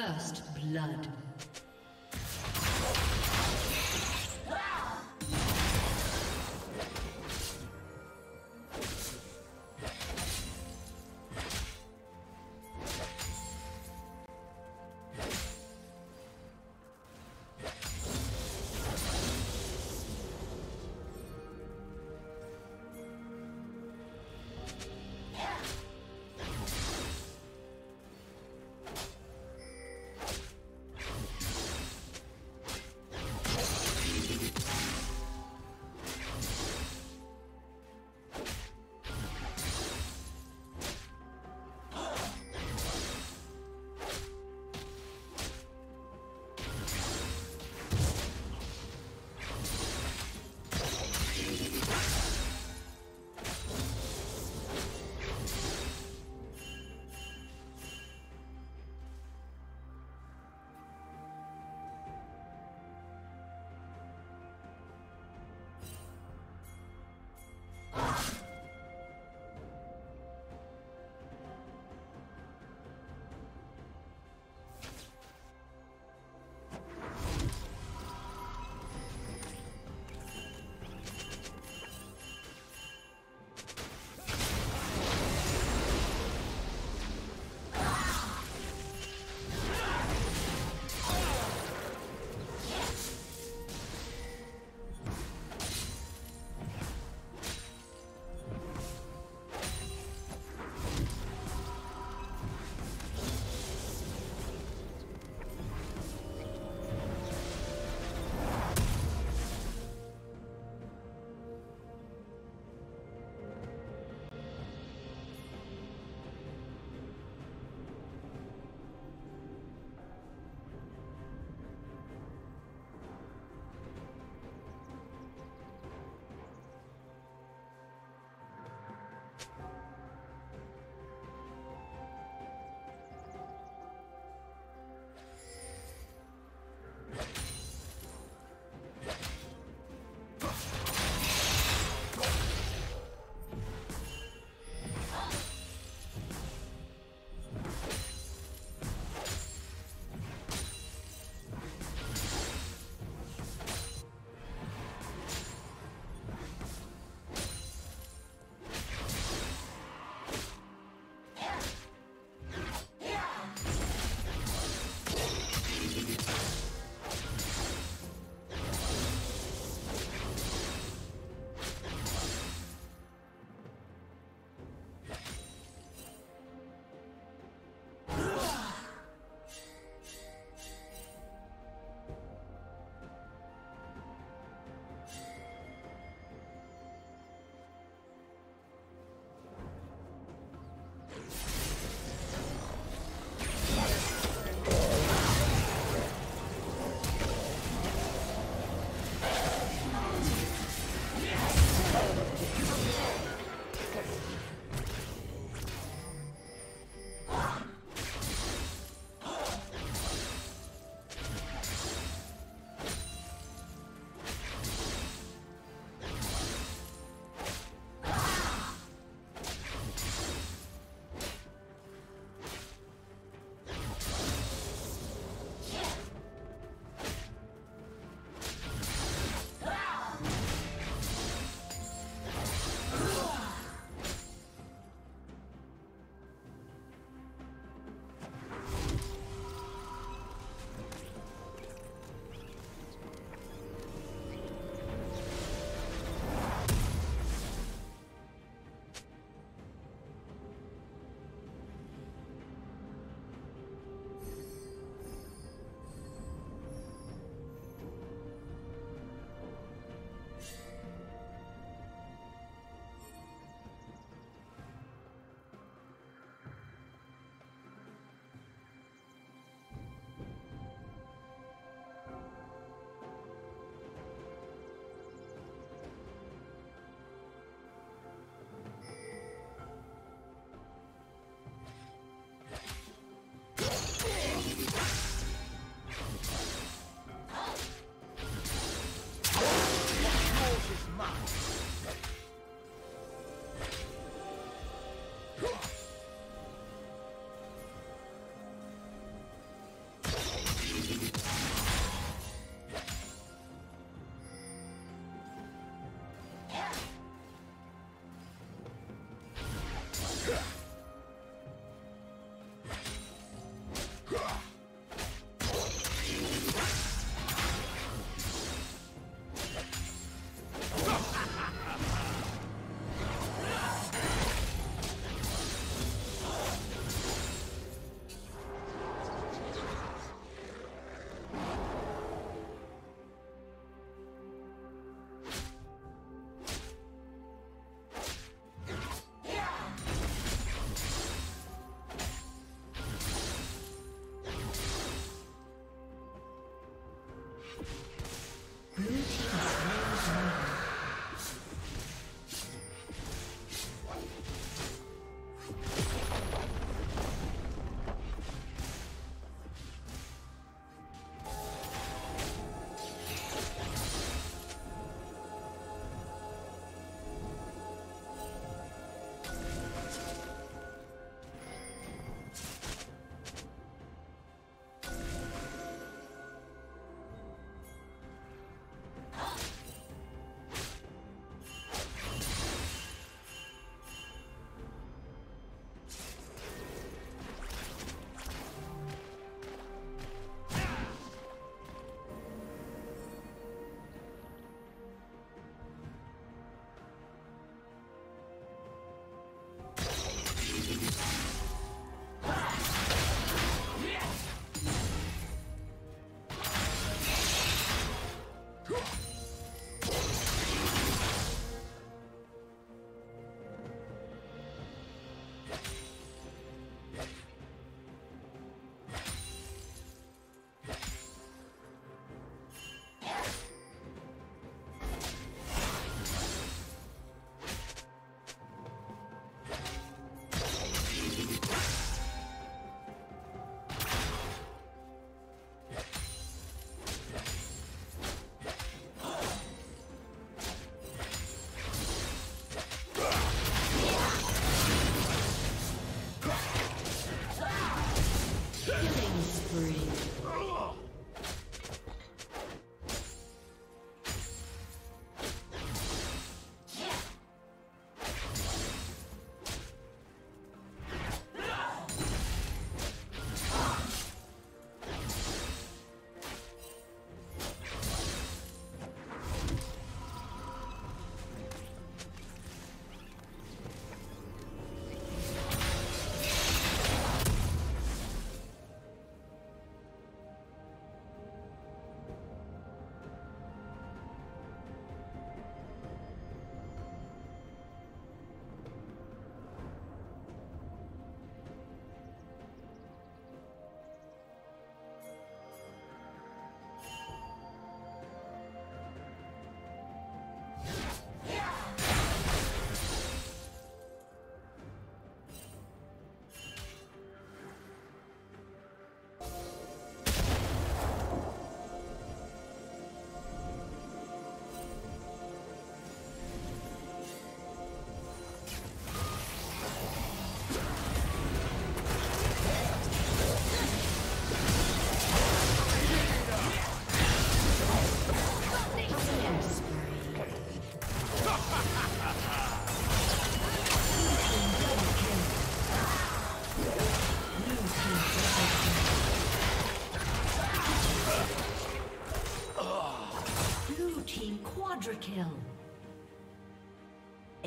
First blood. Blue team's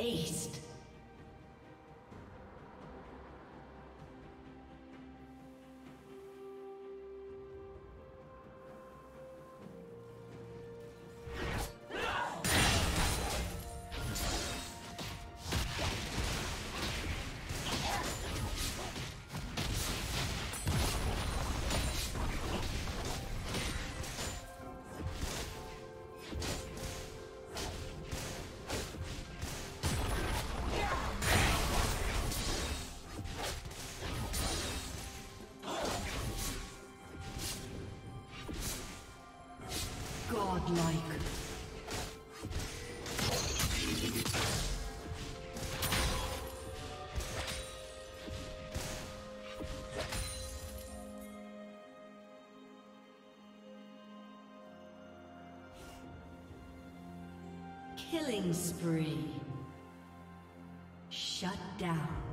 Aced. Godlike. Killing spree. Shut down.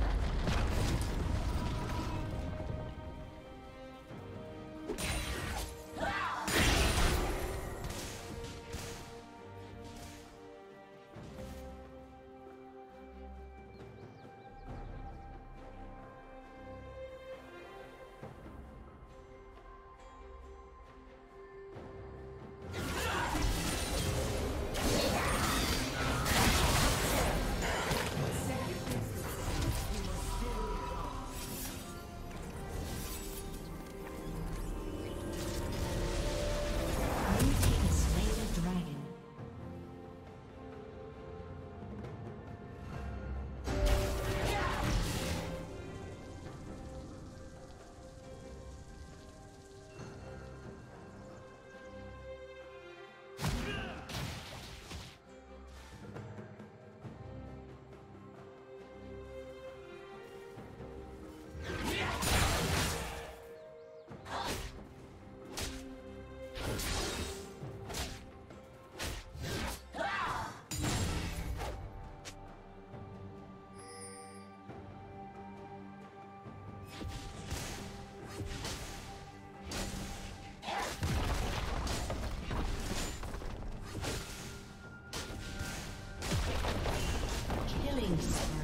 Spree.